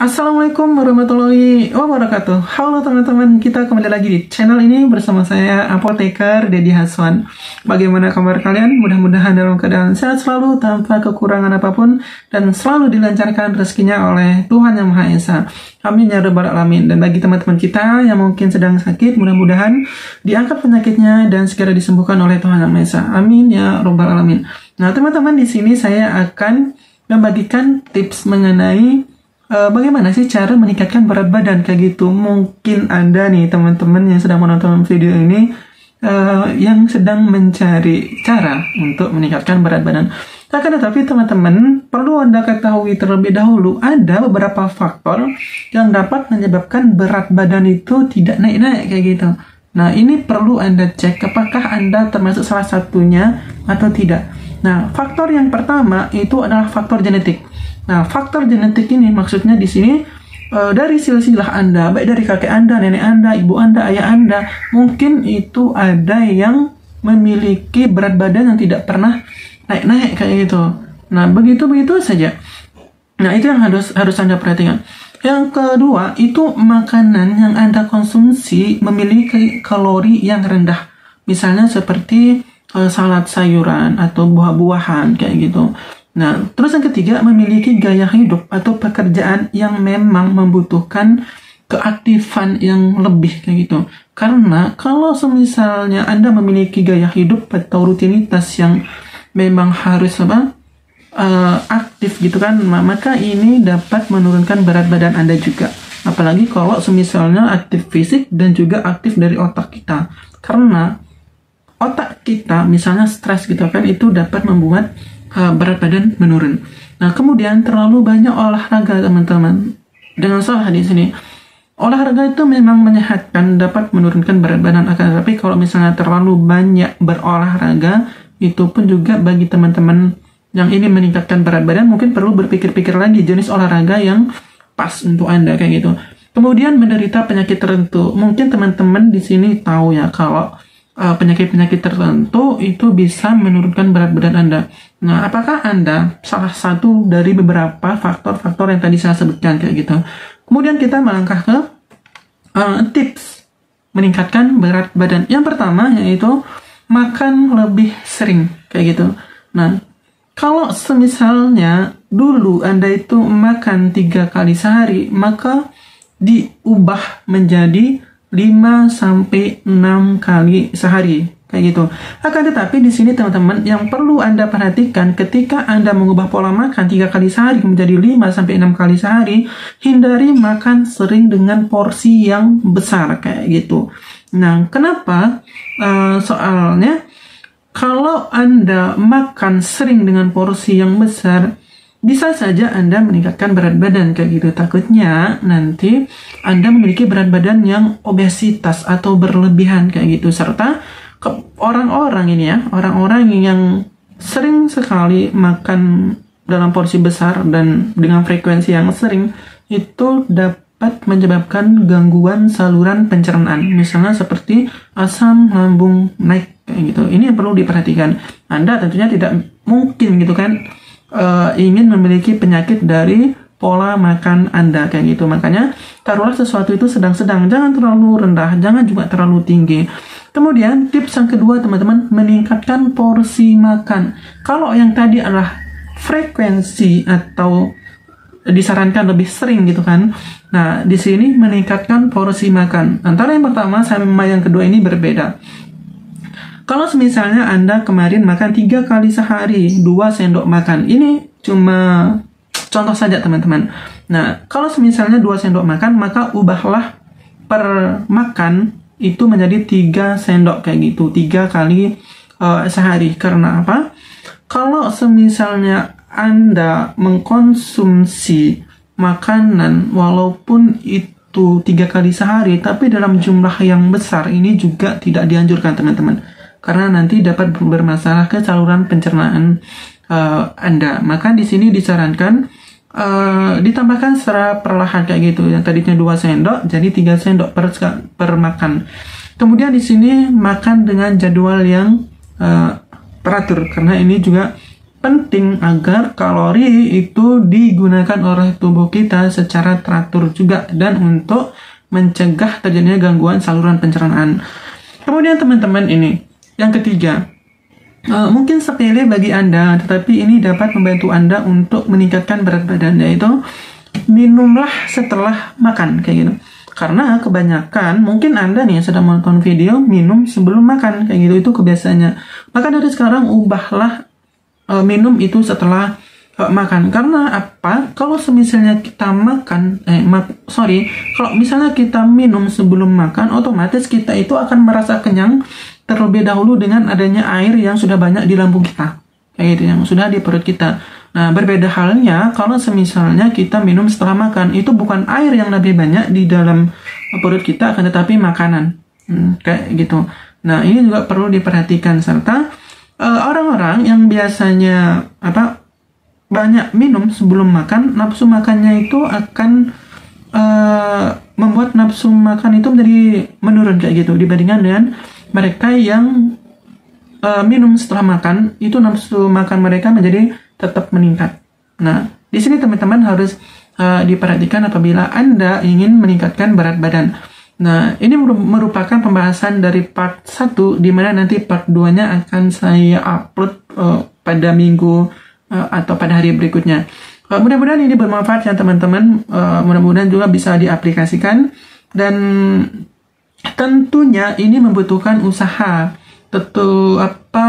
Assalamualaikum warahmatullahi wabarakatuh. Halo teman-teman, kita kembali lagi di channel ini bersama saya Apoteker Dedi Haswan. Bagaimana kabar kalian? Mudah-mudahan dalam keadaan sehat selalu tanpa kekurangan apa pun dan selalu dilancarkan rezekinya oleh Tuhan Yang Maha Esa. Amin ya rabbal alamin. Dan bagi teman-teman kita yang mungkin sedang sakit, mudah-mudahan diangkat penyakitnya dan segera disembuhkan oleh Tuhan Yang Maha Esa. Amin ya rabbal alamin. Nah, teman-teman di sini saya akan membagikan tips mengenai bagaimana sih cara meningkatkan berat badan kayak gitu? Mungkin ada nih teman-teman yang sedang menonton video ini uh, yang sedang mencari cara untuk meningkatkan berat badan. Akan tetapi teman-teman perlu Anda ketahui terlebih dahulu ada beberapa faktor yang dapat menyebabkan berat badan itu tidak naik-naik kayak gitu. Nah ini perlu Anda cek apakah Anda termasuk salah satunya atau tidak. Nah faktor yang pertama itu adalah faktor genetik. Nah, faktor genetik ini maksudnya di sini uh, dari silsilah Anda, baik dari kakek Anda, nenek Anda, ibu Anda, ayah Anda, mungkin itu ada yang memiliki berat badan yang tidak pernah naik-naik kayak gitu. Nah, begitu-begitu saja. Nah, itu yang harus harus Anda perhatikan. Yang kedua, itu makanan yang Anda konsumsi memiliki kalori yang rendah. Misalnya seperti uh, salad sayuran atau buah-buahan kayak gitu. Nah, terus yang ketiga, memiliki gaya hidup atau pekerjaan yang memang membutuhkan keaktifan yang lebih kayak gitu. Karena kalau semisalnya Anda memiliki gaya hidup atau rutinitas yang memang harus apa? Uh, aktif gitu kan, maka ini dapat menurunkan berat badan Anda juga. Apalagi kalau semisalnya aktif fisik dan juga aktif dari otak kita. Karena otak kita misalnya stres gitu kan itu dapat membuat uh, berat badan menurun. Nah, kemudian terlalu banyak olahraga, teman-teman. Dengan salah di sini. Olahraga itu memang menyehatkan, dapat menurunkan berat badan akan tetapi kalau misalnya terlalu banyak berolahraga, itu pun juga bagi teman-teman yang ingin meningkatkan berat badan mungkin perlu berpikir-pikir lagi jenis olahraga yang pas untuk Anda kayak gitu. Kemudian menderita penyakit tertentu. Mungkin teman-teman di sini tahu ya kalau Eh, penyakit-penyakit tertentu itu bisa menurunkan berat badan Anda. Nah, apakah Anda salah satu dari beberapa faktor-faktor yang tadi saya sebutkan kayak gitu? Kemudian kita melangkah ke uh, tips meningkatkan berat badan. Yang pertama yaitu makan lebih sering kayak gitu. Nah, kalau semisalnya dulu Anda itu makan tiga kali sehari, maka diubah menjadi 5 sampai 6 kali sehari kayak gitu. Akan tetapi di sini teman-teman yang perlu Anda perhatikan ketika Anda mengubah pola makan 3 kali sehari menjadi 5 sampai 6 kali sehari, hindari makan sering dengan porsi yang besar kayak gitu. Nah, kenapa? Uh, soalnya kalau Anda makan sering dengan porsi yang besar, bisa saja Anda meningkatkan berat badan kayak gitu. Takutnya nanti Anda memiliki berat badan yang obesitas atau berlebihan kayak gitu. Serta orang-orang ini ya, orang-orang yang sering sekali makan dalam porsi besar dan dengan frekuensi yang sering itu dapat menyebabkan gangguan saluran pencernaan. Misalnya seperti asam lambung naik kayak gitu. Ini yang perlu diperhatikan. Anda tentunya tidak mungkin gitu kan uh, ingin memiliki penyakit dari pola makan Anda kayak gitu. Makanya taruhlah sesuatu itu sedang-sedang, jangan terlalu rendah, jangan juga terlalu tinggi. Kemudian tips yang kedua teman-teman meningkatkan porsi makan. Kalau yang tadi adalah frekuensi atau disarankan lebih sering gitu kan. Nah, di sini meningkatkan porsi makan. Antara yang pertama sama yang kedua ini berbeda. Kalau misalnya Anda kemarin makan tiga kali sehari, dua sendok makan, ini cuma contoh saja teman-teman. Nah, kalau misalnya dua sendok makan, maka ubahlah per makan itu menjadi tiga sendok kayak gitu, tiga kali uh, sehari. Karena apa? Kalau semisalnya Anda mengkonsumsi makanan walaupun itu tiga kali sehari, tapi dalam jumlah yang besar ini juga tidak dianjurkan teman-teman karena nanti dapat bermasalah ke saluran pencernaan uh, Anda. Maka di sini disarankan uh, ditambahkan secara perlahan kayak gitu. Yang tadinya 2 sendok jadi 3 sendok per per makan. Kemudian di sini makan dengan jadwal yang uh, teratur karena ini juga penting agar kalori itu digunakan oleh tubuh kita secara teratur juga dan untuk mencegah terjadinya gangguan saluran pencernaan. Kemudian teman-teman ini, yang ketiga, uh, mungkin sepele bagi Anda, tetapi ini dapat membantu Anda untuk meningkatkan berat badan, yaitu minumlah setelah makan, kayak gitu. Karena kebanyakan, mungkin Anda nih sedang menonton video, minum sebelum makan, kayak gitu, itu kebiasaannya. Maka dari sekarang, ubahlah uh, minum itu setelah uh, makan karena apa kalau semisalnya kita makan eh mak sorry kalau misalnya kita minum sebelum makan otomatis kita itu akan merasa kenyang terlebih dahulu dengan adanya air yang sudah banyak di lambung kita. Gitu yang sudah di perut kita. Nah berbeda halnya kalau semisalnya kita minum setelah makan. Itu bukan air yang lebih banyak di dalam perut kita akan tetapi makanan. Hmm, kayak gitu. Nah ini juga perlu diperhatikan. Serta Eh, orang-orang uh, yang biasanya apa banyak minum sebelum makan, nafsu makannya itu akan uh, membuat nafsu makan itu menjadi menurun kayak gitu. Dibandingkan dengan mereka yang uh, minum setelah makan itu nafsu makan mereka menjadi tetap meningkat. Nah, di sini teman-teman harus uh, diperhatikan apabila Anda ingin meningkatkan berat badan. Nah, ini merupakan pembahasan dari part 1 di mana nanti part 2-nya akan saya upload uh, pada minggu uh, atau pada hari berikutnya. Uh, mudah-mudahan ini bermanfaat ya teman-teman. Uh, mudah-mudahan juga bisa diaplikasikan dan tentunya ini membutuhkan usaha, tentu apa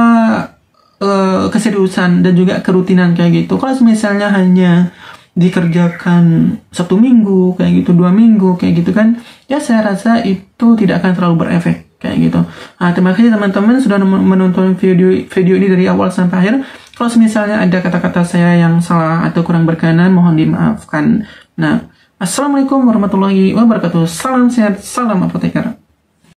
uh, keseriusan dan juga kerutinan kayak gitu. Kalau misalnya hanya dikerjakan satu minggu kayak gitu dua minggu kayak gitu kan ya saya rasa itu tidak akan terlalu berefek kayak gitu. Nah, terima kasih teman-teman sudah menonton video video ini dari awal sampai akhir. Kalau misalnya ada kata-kata saya yang salah atau kurang berkenan mohon dimaafkan. Nah assalamualaikum warahmatullahi wabarakatuh. Salam sehat salam apoteker